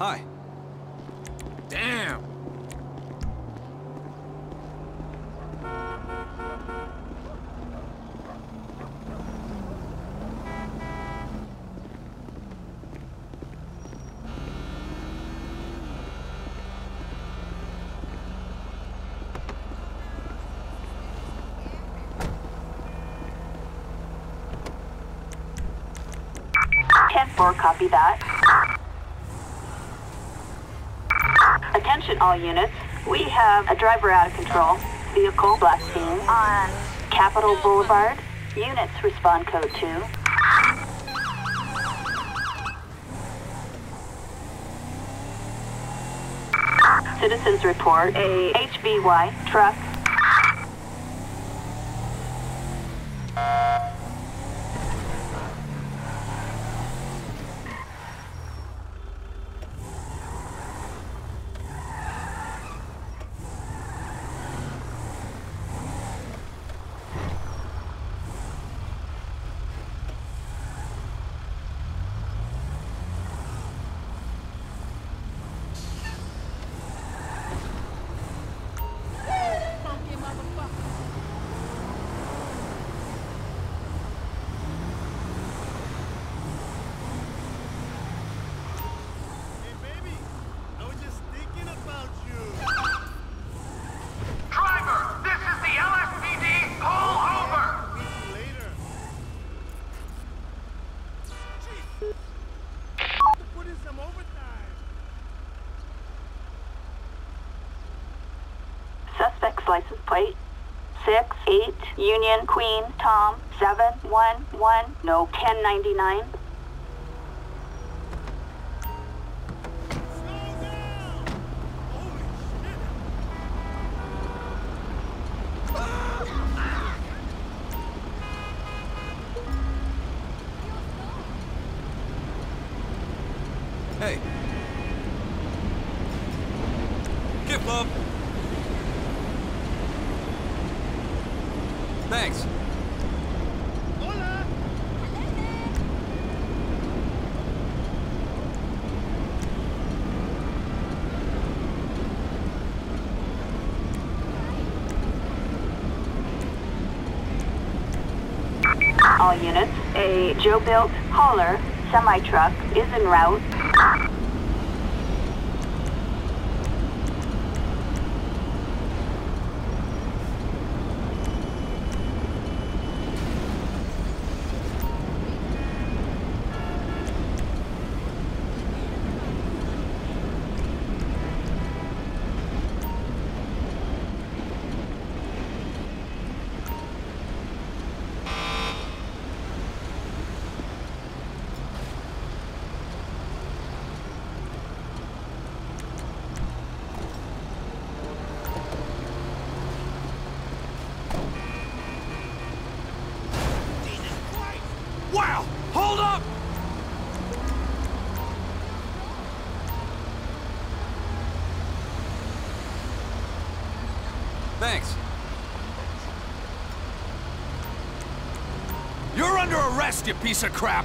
Hi. Damn. Ten four, copy that. Attention all units. We have a driver out of control. Vehicle blasting on Capitol Boulevard. Units respond code 2. Citizens report a HVY truck license plate 6 8 Union Queen Tom 711 no 1099 a JoBuilt hauler semi-truck is en route. You're you piece of crap!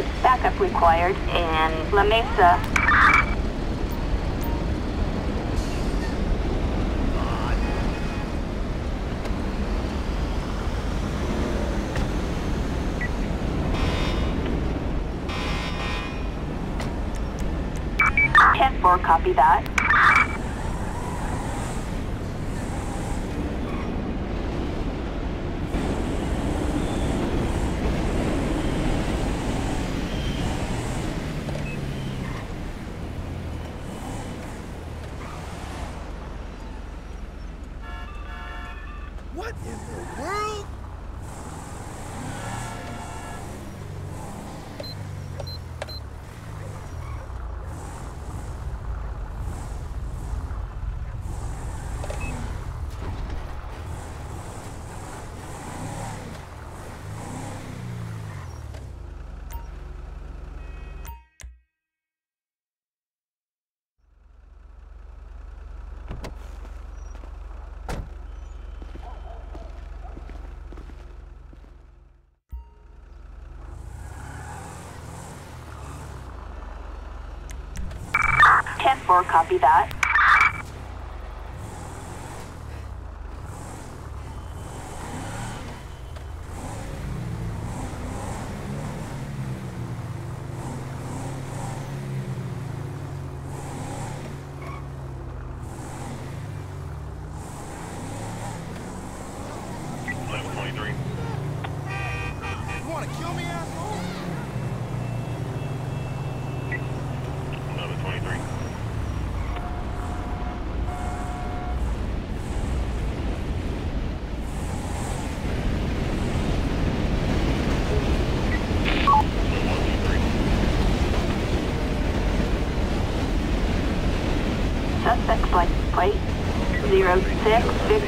ahead. Backup required in La Mesa. Ten four, copy that. copy that.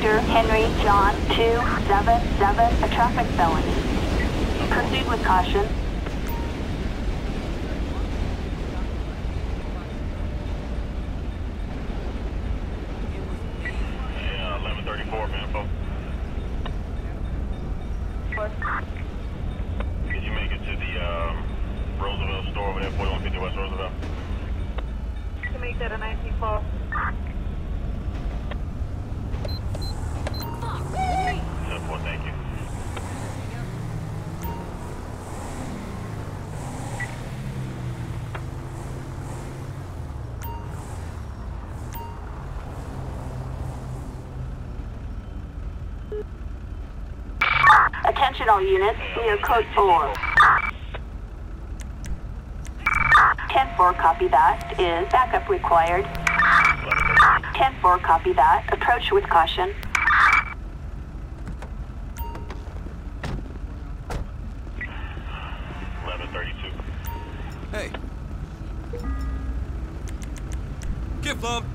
Victor Henry John 277, a traffic felony. Proceed with caution. units near code 4. Ten four, copy that. Is backup required? Ten four, copy that. Approach with caution. Hey. Give love.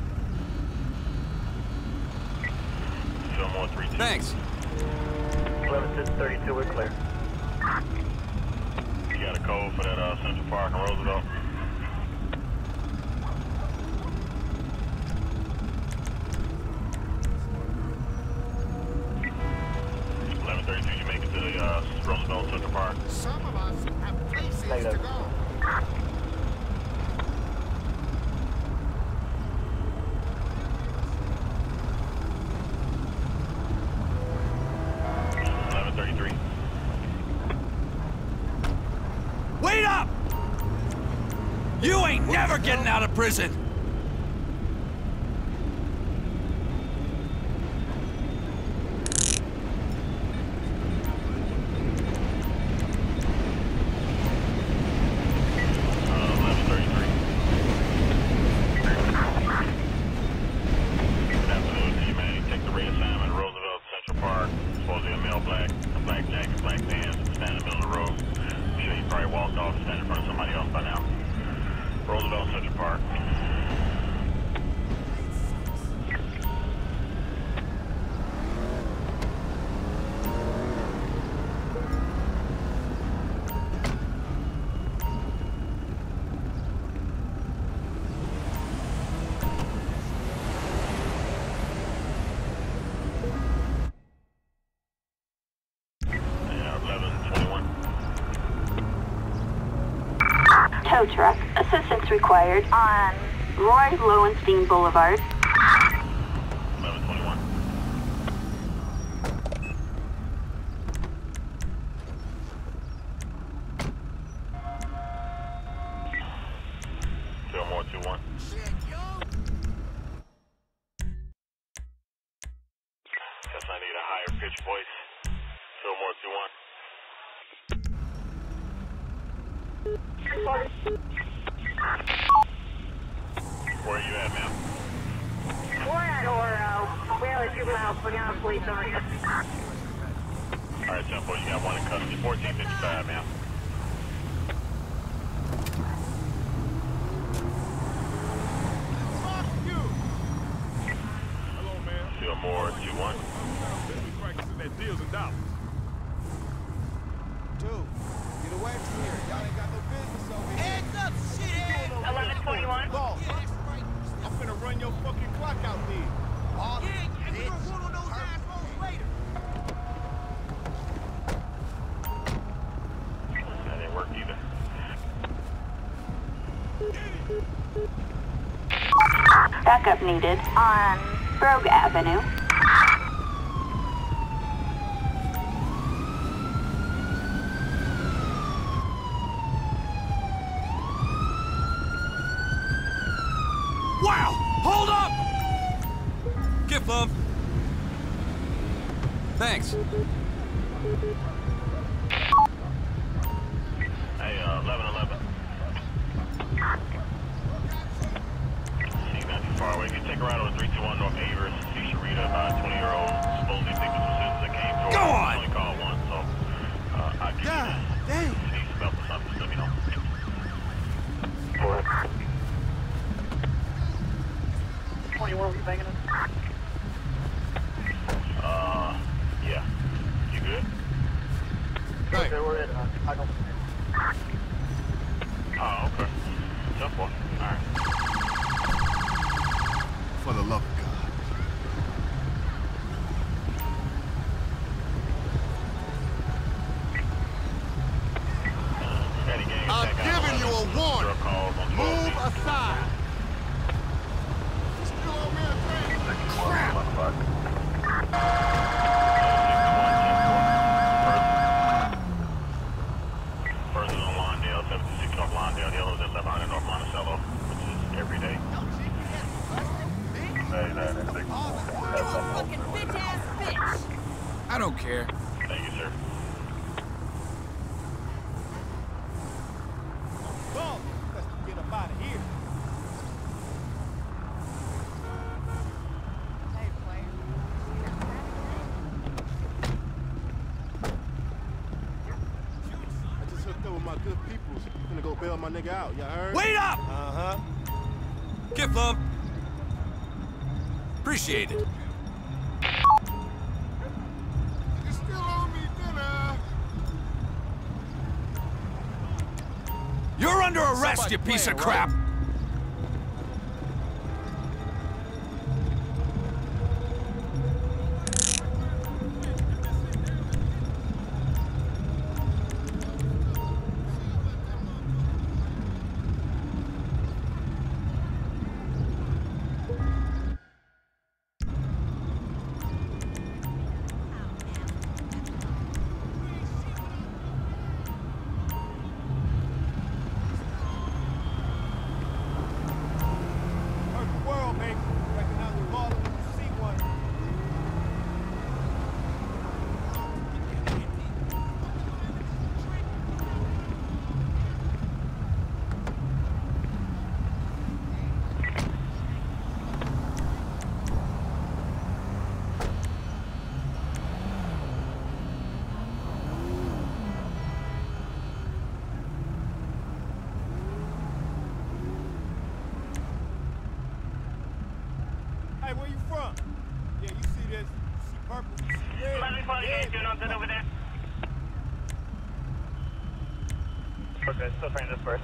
getting out of prison. required on Roy Lowenstein Boulevard, needed on Brogue Avenue. Wow! Hold up! Gift love. Thanks. bail my nigga out, you heard? Wait up! Uh-huh. Get lump. Appreciate it. You're under arrest, Somebody you piece of crap! Right? something over there? Okay, still trying to disperse.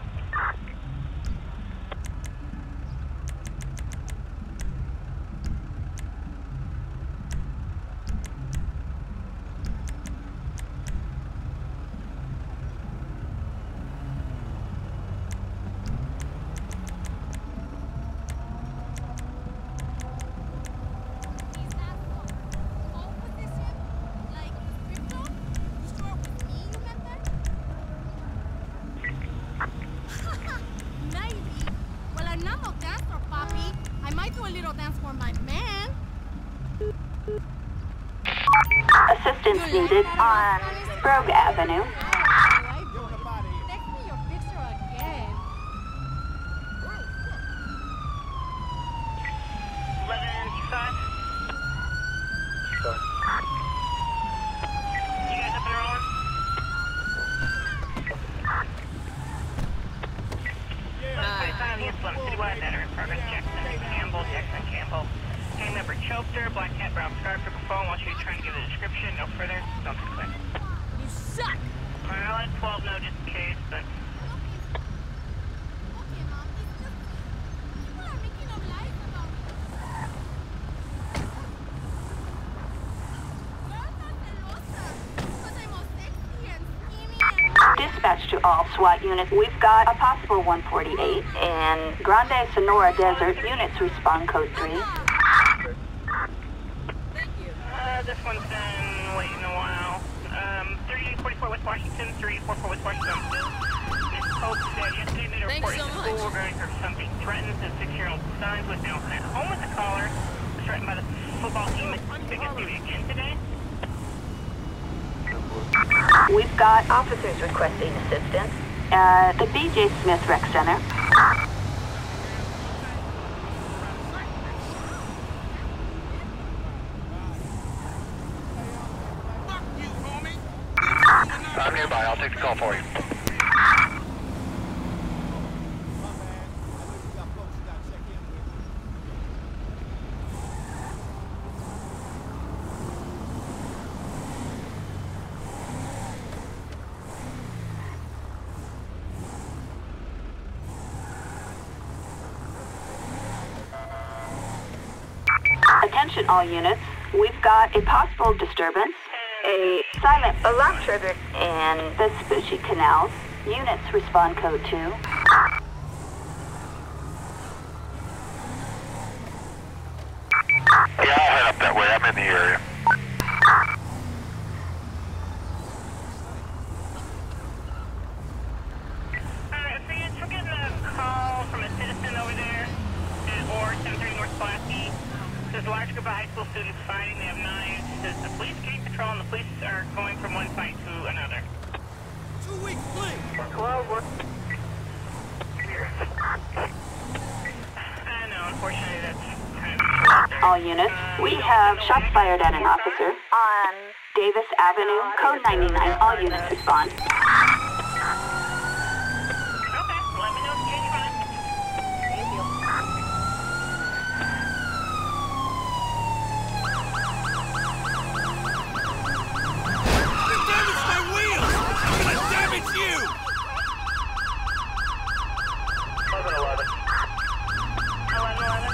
Units. We've got a possible 148 in Grand Senora Desert. Units respond code 3. Thank Uh, this one's been waiting a while. Um, 3844 West Washington, 3844 West Washington. Miss Pope said yesterday made a Thanks report so at much. school regarding her son being threatened. His six-year-old son was now at home with the caller. Threatened by the football team at Biggest Duty again today. We've got officers requesting assistance at the BJ Smith Rec Center. I'm nearby. I'll take the call for you. My bad. I know you got folks you gotta check in with. Attention all units. We've got a possible disturbance. A silent alarm trigger, in the Vespucci Canals. Units respond code 2. Yeah, I'll head up that way. I'm in the area. Alright, so you're we're getting a call from a citizen over there at Or 730 North Pulaski. Says a large group of high school students fighting. They have knives. Says the police getting patrol and the police are going from one fight to another. Two weeks, please. Hello, what? I know, unfortunately, that's kind of usual out there. All units. We have shots fired at an officer on Davis Avenue. Code 99. All units respond. Okay, let me know if you change your mind. Thank you. You damaged my wheels! I'm gonna damage you! 11 11. 11, 11.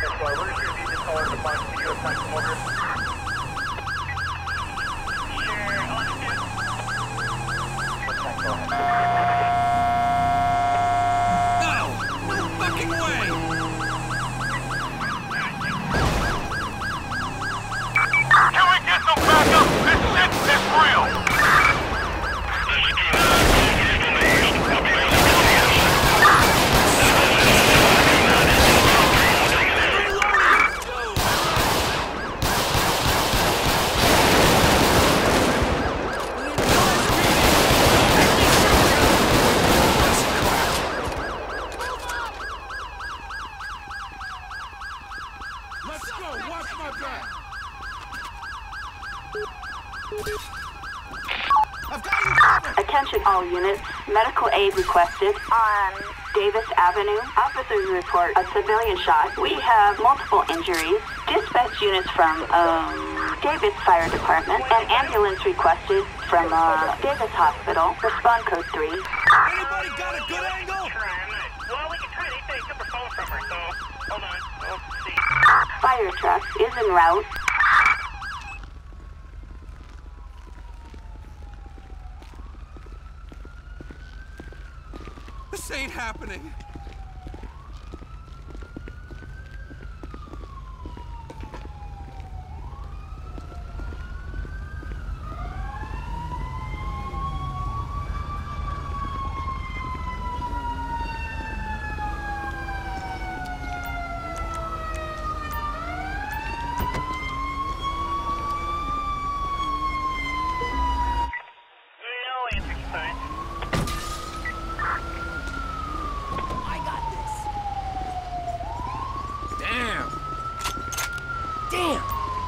That's why we're just going to call the bunch of U.S. Tank Motors. Sure, 11, 2. No! No fucking way! Can we get some backup? This shit is real. This is Key 9. Houston to East. I'll be on the Let's go. Watch my back. I've got you covered. Attention all units. Medical aid requested on Davis Avenue. Officers report a civilian shot. We have multiple injuries. Dispatch units from um, Davis Fire Department. and ambulance requested from uh, Davis Hospital. Respond code 3. Anybody got a good angle? Try, I'm not. Well, we can try. They said they took her from her, so hold on. We'll see. Fire truck is en route. This ain't happening.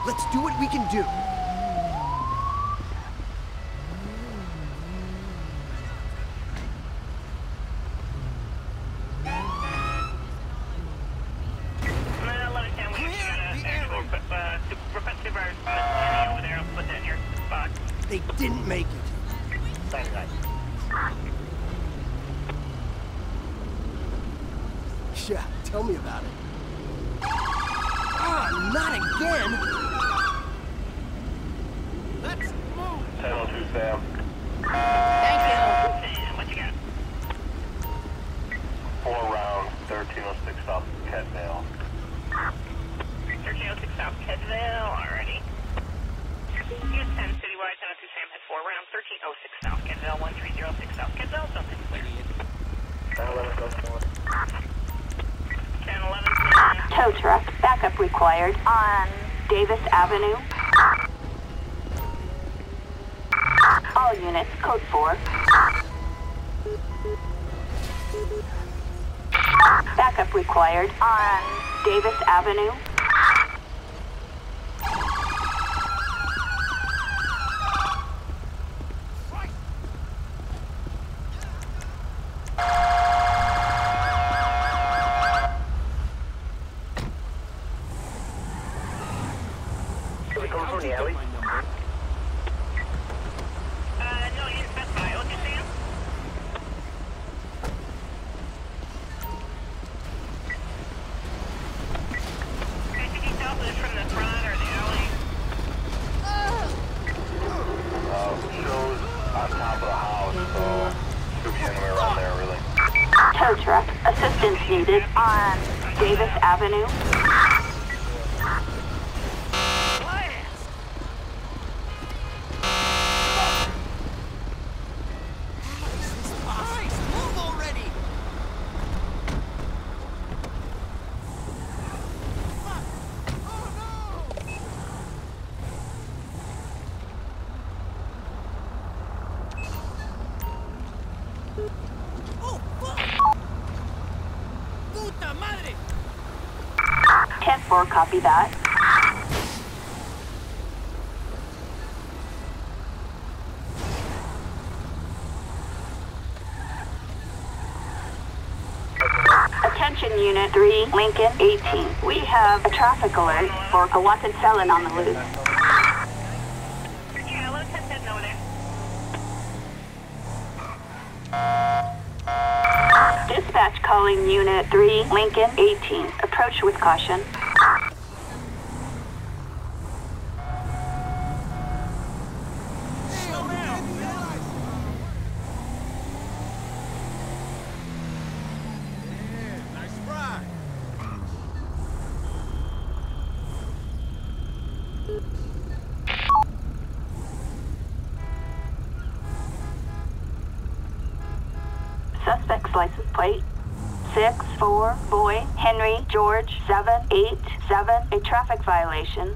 Let's do what we can do. Uh, 11 10, we got a actual uh, su- request supervisor Kenny over there. I'll put that in your spot. They didn't make it. Yeah, tell me about it. Ah, not again! Let's move. 1002 Sam. Hey, what you got? Four rounds, 1306 South Kedvale. 1306 South Kedvale. Alrighty. US 10 citywide 1002 Sam has four rounds. 1306 South Kedvale. 1306 South Kedvale. Something clear. 10 11 10. Tow truck, backup required on Davis Avenue. Units, code 4. Backup required on Davis Avenue. Uh, no, you didn't specify. What'd you say? Okay, can you tell if it's from the front or the alley? Uh, shows on top of the house, so should be anywhere around there, really. Tow truck, assistance needed on Davis Avenue. Guys, move already! Puta madre. 10-4, copy that. Attention Unit 3, Lincoln 18. We have a traffic alert for a wanted felon on the loose. Yeah, 11 10 10 over there. Dispatch calling Unit 3, Lincoln 18. Approach with caution. Yeah, nice ride. Suspect's license plate. 6, 4, boy, Henry, George, 7, 8, 7. A traffic violation.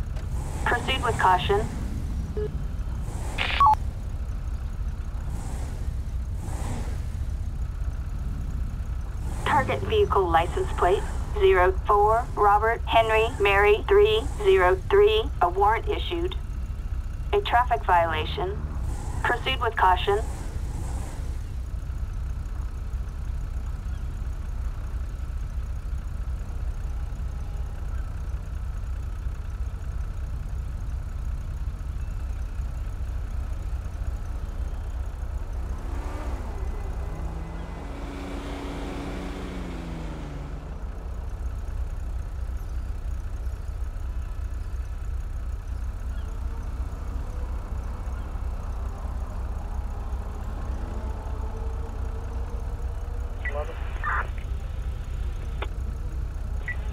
Proceed with caution. Target vehicle license plate. 04, Robert, Henry, Mary, 303. A warrant issued. A traffic violation. Proceed with caution.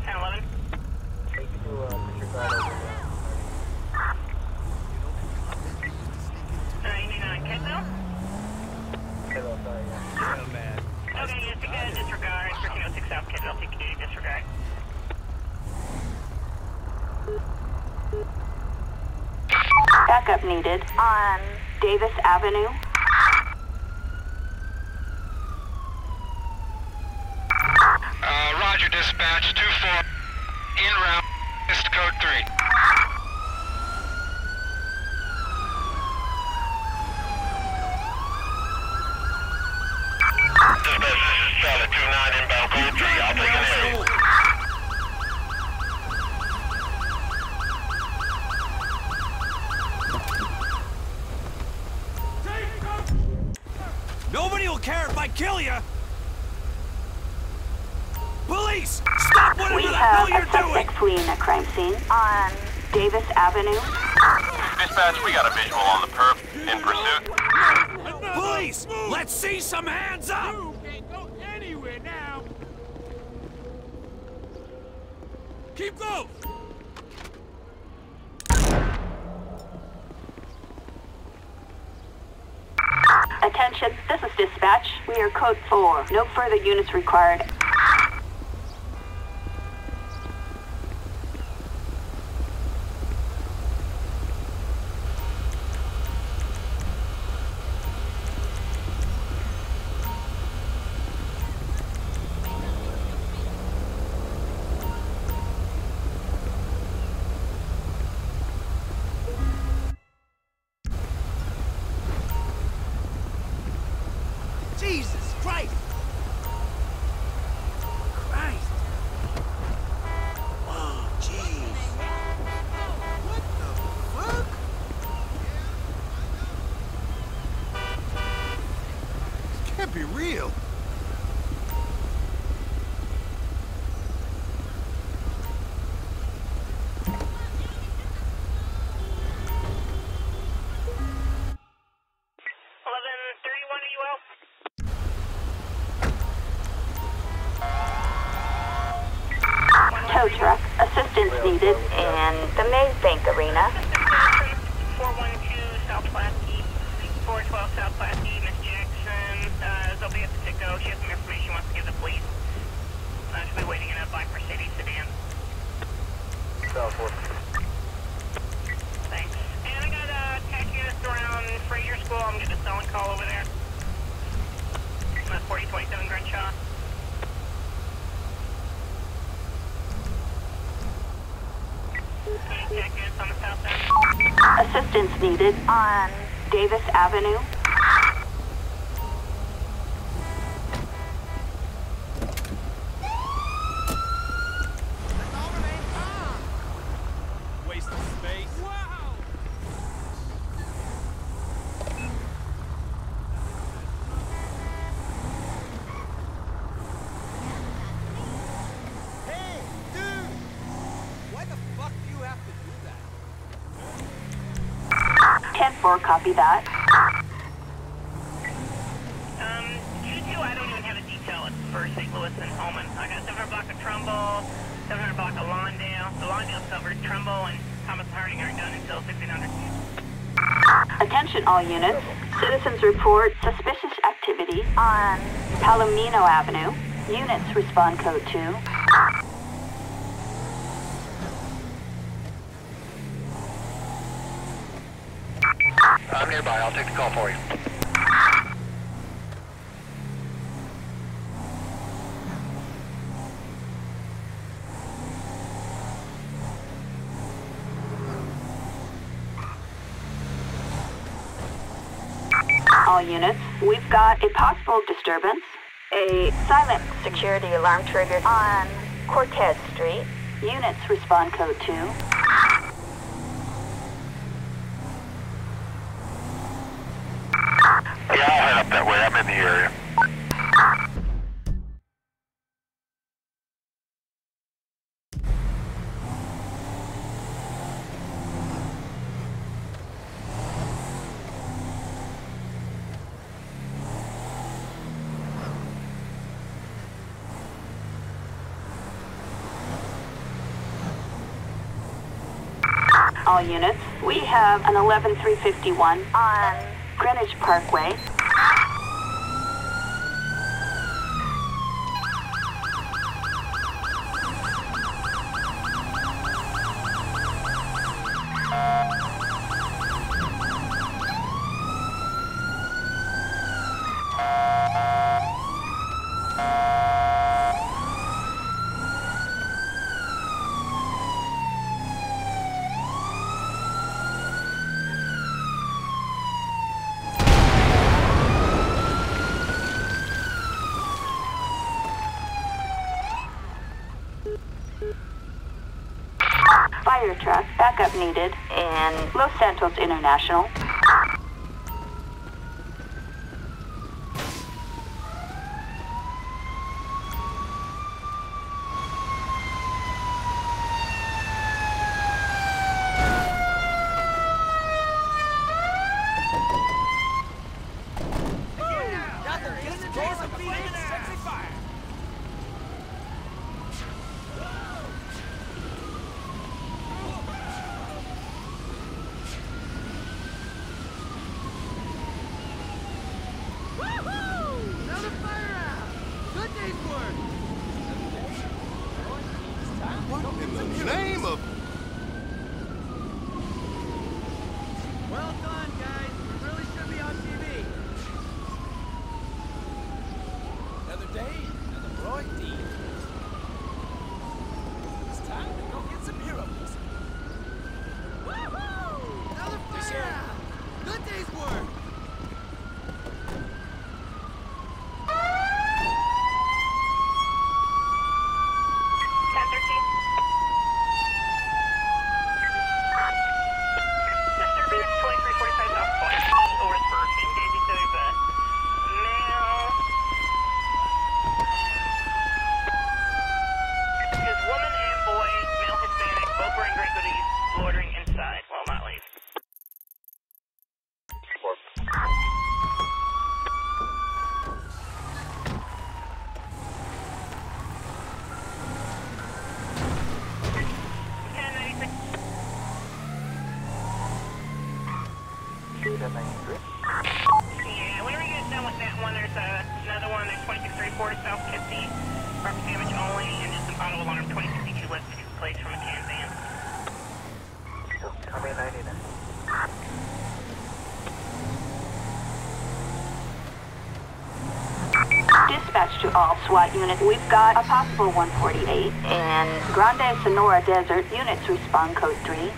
Ten eleven. Uh, you mean on Kedvale? Okay, yes, you got disregard. 1306 South Kedvale, TK, disregard. Backup needed on Davis Avenue. Uh, Roger, dispatch 2-4. In route, missed code 3. kill you! Police! Stop whatever We the hell have you're a suspect doing! Fleeing a crime scene on Davis Avenue. Dispatch, we got a visual on the perp in pursuit. Police! Let's see some hands up! You can't go anywhere now. Keep going. Attention, this is dispatch. We are code 4. No further units required. Needed on Davis Avenue. Waste of space. Wow. Hey, dude! Why the fuck do you have to do that? 10-4, copy that. Um, G2, I don't even have a detail for St. Louis and Homan. I got 700 block of Trumbull, 700 block of Lawndale. The Lawndale's covered. Trumbull and Thomas and Harding aren't done until 1600. Attention all units. Citizens report suspicious activity on Palomino Avenue. Respond code 2. I'm nearby. I'll take the call for you. All units, we've got a possible disturbance. A silent security alarm triggered on Cortez Street. Units respond code 2. Yeah, I'll head up that way. I'm in the area. All units, we have an 11351 on Greenwich Parkway. Fire truck, backup needed in Los Santos International. the name of... Well done, guys. We really should be on TV. Another day, another Roy D. It's time to go get some heroes. Woohoo! Another fire! Good day's work. Ten thirteen. Disturbance twenty three forty five South Point. Over for King Daisy. So there's a male. There's woman and boy, male Hispanic, both wearing gray hoodies, loitering inside. Well, not leave. Ten ninety six. Yeah, whenever you get done with that one, there's uh, another one. There's 2634 South Kedzie. Property damage only, and just an auto alarm 2062 West two plates from a can van. Coming 99. Dispatch to all SWAT units. We've got a possible 148 in Grand Senora Desert. Units respond code 3.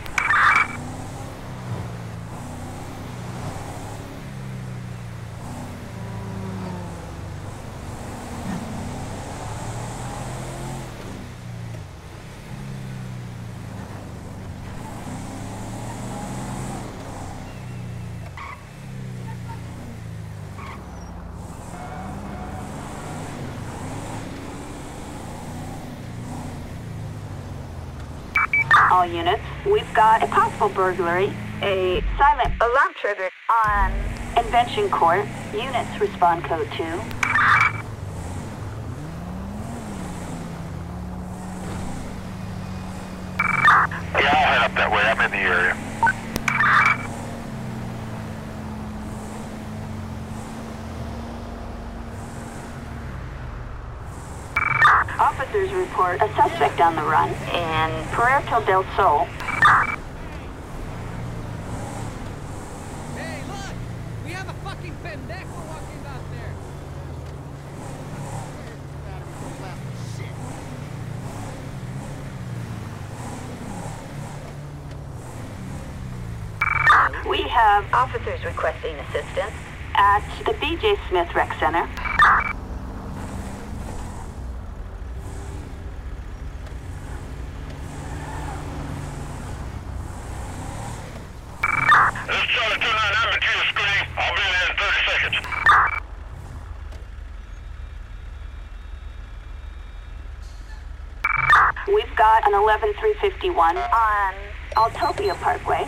All units, we've got a possible burglary, a silent alarm triggered on Invention Court. Units respond code 2. Yeah, I'll head up that way. I'm in the area. Officers report a suspect on the run in Puerto del Sol. Hey, look! We have a fucking pendejo walking out there. Shit. We have officers requesting assistance at the BJ Smith Rec Center. This is Charlie 29, I'm at your screen. I'll be there in 30 seconds. We've got an 11351 on Autopia Parkway.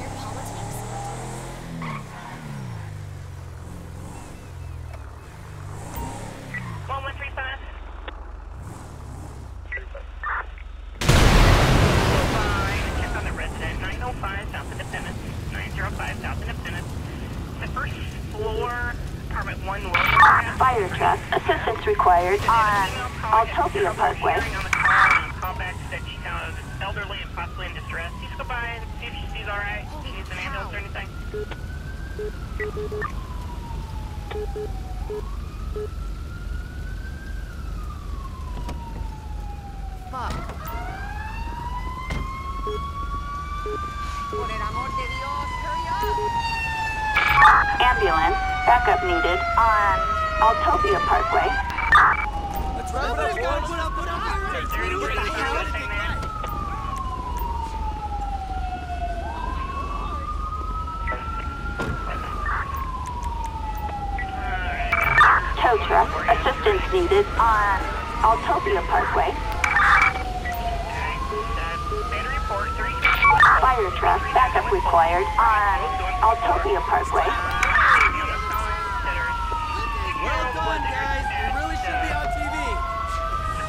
Your politics? One one three five. Check on the resident. 905 South Independence. 905 South Independence. The first floor, apartment one William. Fire truck. Assistance required on Autopia Parkway. On the call, and call back said she found an elderly and possibly in distress. Please go by and see if she's all right. She needs an ambulance or anything. Fuck. Por el amor de Dios, hurry up! Ambulance. Backup needed on Autopia Parkway. Tow truck. Assistance needed on Autopia Parkway. Fire truck. Backup required on Autopia Parkway.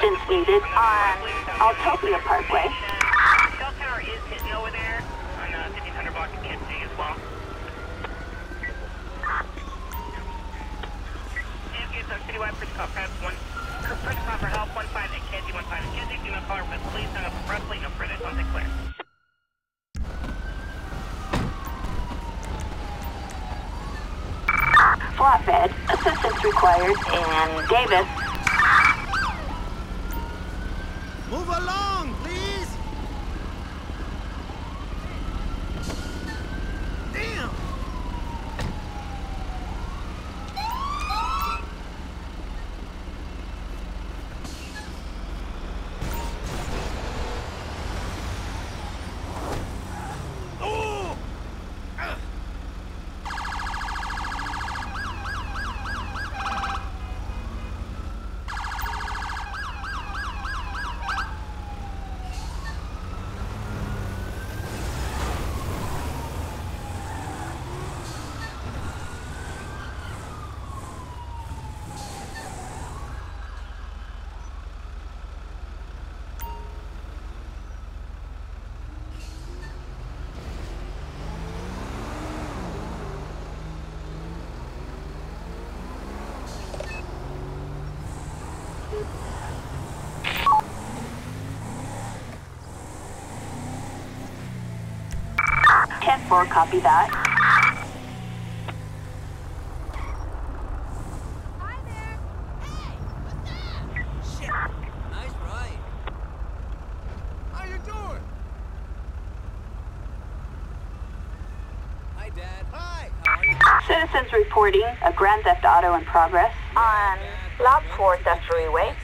Assistance needed on Autopia Parkway. Cell is there on uh, 1500 block in Kedzie as well. And citywide one. Help, one five in Kedzie, one five in Kedzie. Do not call for police. Hang up abruptly. No further. Don't declare. Flatbed. Assistance required in Davis. Move along, 4, copy that. Citizens reporting a grand theft auto in progress. On Lab 4 Theft Freeway.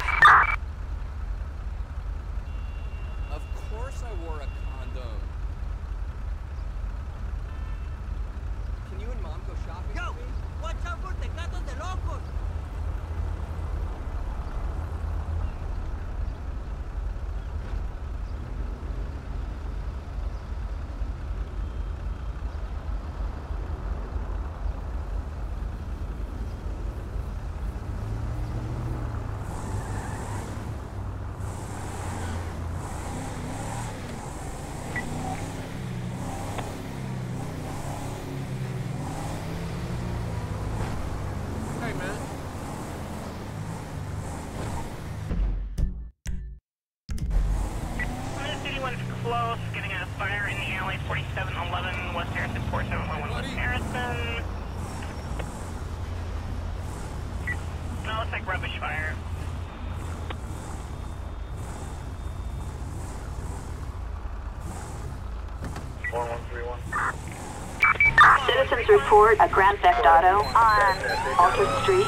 Report a Grand Theft Auto on Alta Street.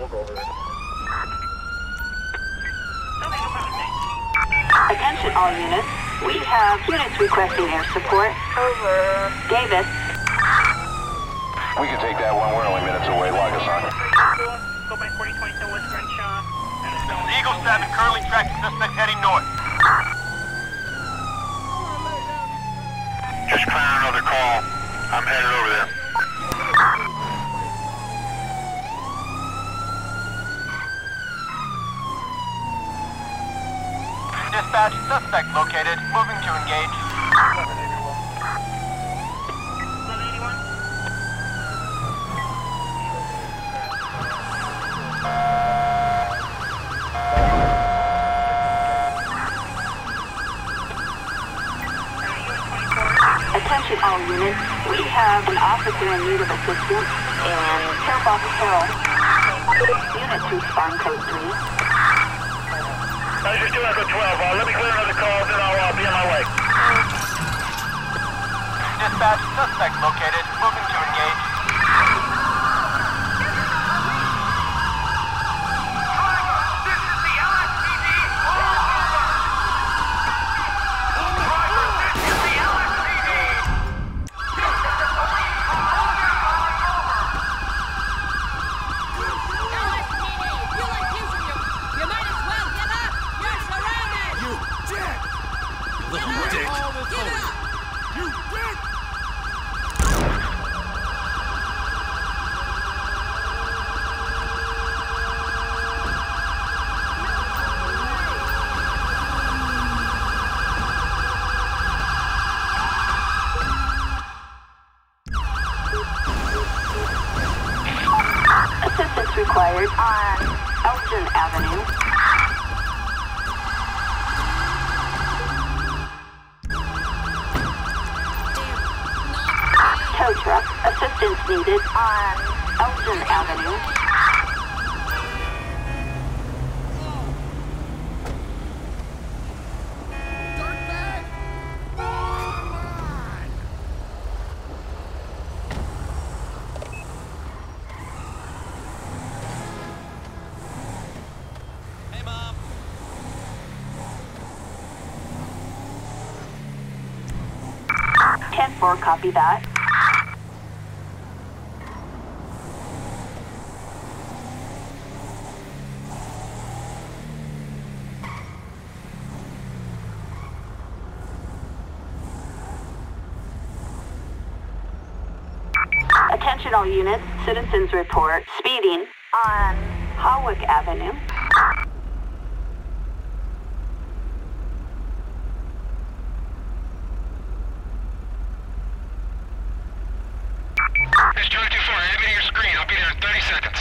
We'll go over there. Okay, no problem, thanks. Attention all units. We have units requesting air support. Over. Davis. We can take that one. We're only minutes away. Log us on. Go by 4022 West Crenshaw. And it's still Eagle 7 currently tracking suspect heading north. Just clearing another call. I'm headed over there. Dispatch, suspect located. Moving to engage. 1181. Attention all units. We have an officer in need of assistance and in Pillbox Hill. Units respond code 3. I just do Echo 12. Uh, let me clear another call, then I'll uh, be on my way. Dispatch, suspect located. Moving to engage. little dick. You dick! Assistance required on Elgin Avenue. Tow truck. Assistance needed on Elgin Avenue. Hey, Mom. Ten four. Copy that. Attention all units, citizens report speeding on Hawick Avenue. It's Charlie 24. Add me to your screen. I'll be there in 30 seconds.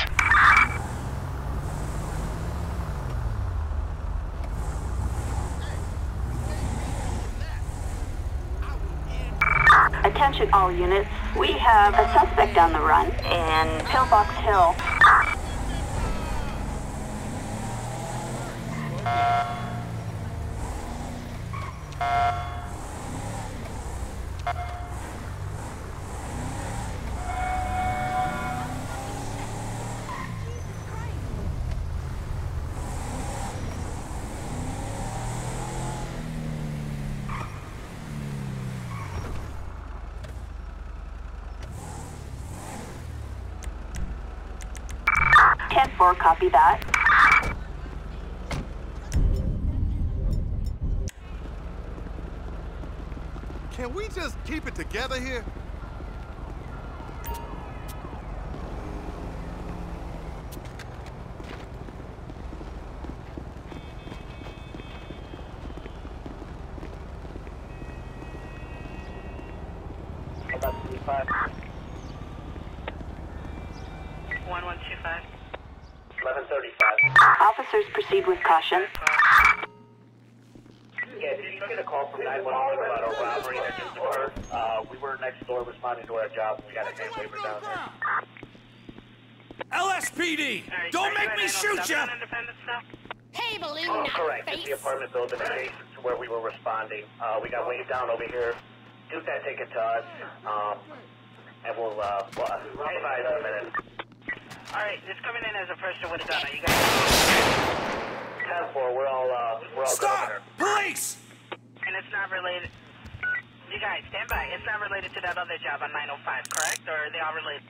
Attention all units, we have a suspect on the run in Pillbox Hill. Ten four. Copy that. Can we just keep it together here? We were responding. Uh, we got waved down over here. Duke that ticket to us. Um, and we'll, uh, well, hang by in a minute. Alright, it's coming in as a person with a gun. Are you guys? 10 4, we're all, uh, we're all good Stop! Police! And it's not related. You guys, stand by. It's not related to that other job on 905, correct? Or are they all related?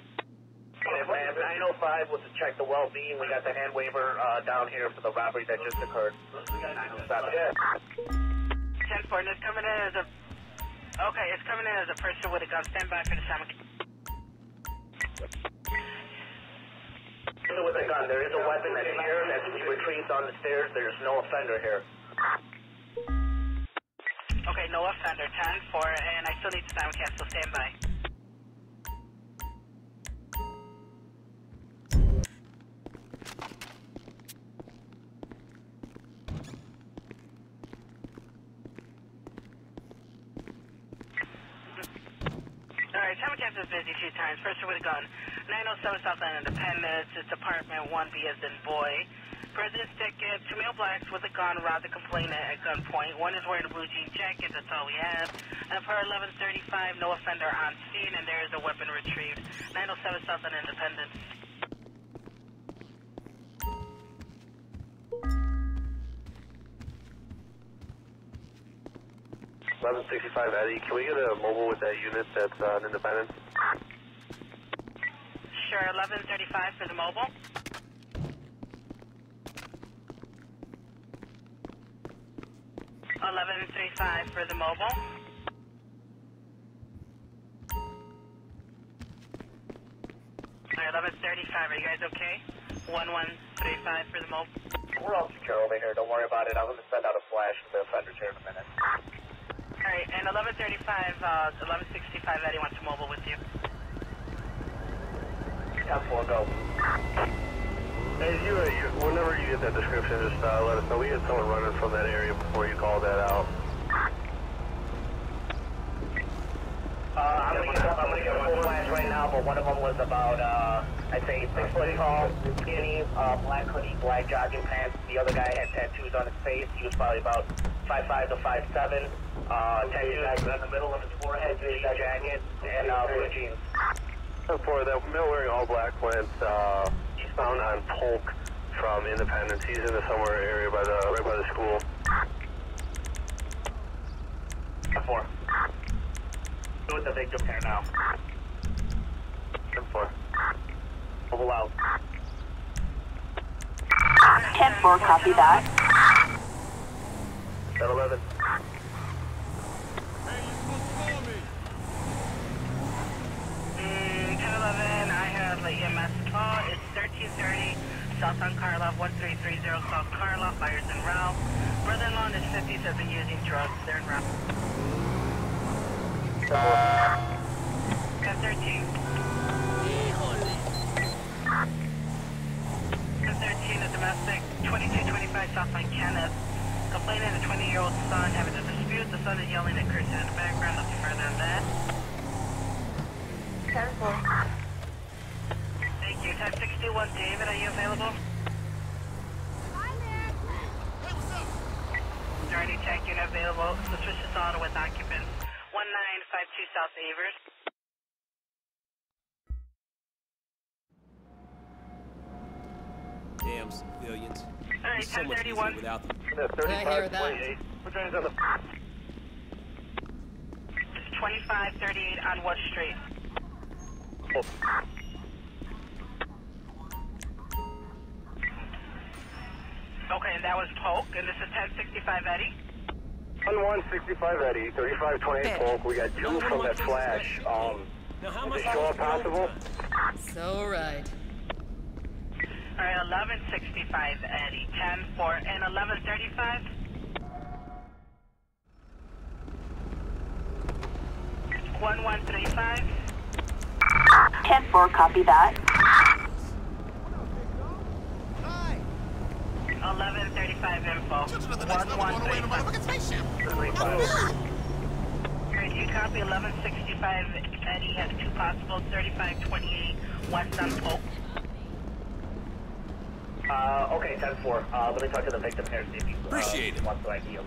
If I have 905 was to check the well-being. We got the hand waiver, uh, down here for the robbery that just occurred. 907. Yeah. 10 4, and it's coming in as a. Okay, it's coming in as a person with a gun. Stand by for the sound. Even with a gun, there is a weapon that's here that's we retrieved on the stairs. There's no offender here. Okay, no offender. 10 4, and I still need to simulcast, so stand by. Alright, simulcast is busy few times. Person with a gun. 907 Southland Independence. It's apartment 1B as in boy. President's ticket. Two male blacks with a gun robbed the complainant at gunpoint. One is wearing a blue jean jacket. That's all we have. And per 1135, no offender on scene, and there is a weapon retrieved. 907 Southland Independence. Eleven sixty-five, Eddie. Can we get a mobile with that unit that's uh, an independent? Sure, 1135 for the mobile. 1135 for the mobile. Alright, 1135, are you guys okay? 1135 for the mobile. We're all secure over here. Don't worry about it. I'm to send out a flash to the offenders here in a minute. Alright, and 1135, uh, 1165, Eddie wants a mobile with you. 10-4, go. Hey, you, uh, you, whenever you get that description, just uh, let us know. We had someone running from that area before you called that out. Uh, I'm going to get I'm gonna get full flash right now, but one of them was about, uh, I'd say six foot tall, skinny, uh, black hoodie, black jogging pants. The other guy had tattoos on his face. He was probably about 5'5 to 5'7. Uh, tattoos in the middle of his forehead, jean jacket, and uh, blue jeans. For that male wearing all black went uh, eastbound on Polk from Independence. He's in the somewhere area by the right by the school. 10-4. Go with the victim here now. 10-4. Mobile out. 10-4, copy that. 10-11. Mm, 1011, I have the EMS call. It's 1330, South on Karloff, 1330 South Karloff, fires in Ralph. Brother-in-law in his 50s has been using drugs. They're in Ralph. 1013. 1013, a domestic, 2225 South on Kenneth. Complaining the 20-year-old son having a dispute. The son is yelling and cursing in the background. Nothing further than that. 10-4. Thank you. Type 61, David, are you available? Is there any tech unit available? Suspicious auto with occupants. 1952 South Avers. Damn civilians. All right, It's so much easier 1031. without them. Yeah, 35, 28. Which one is on the... It's 2538 on Wood Street. Okay, and that was Polk, and this is 1065 Eddie. On 165 Eddie, 35, 28 Polk. We got two from that flash. Um, Now, how is much it still possible? So right. All right, 1165 Eddie, 10 4, and 1135. One one three five. 10-4, copy that. Eleven thirty-five info. One one three five. Alright, you copy eleven sixty-five. Eddie has two possible. Thirty-five twenty-eight west on Polk. Uh, okay, 10-4. Uh, let me talk to the victim here, see if he uh, Appreciate it. wants to him.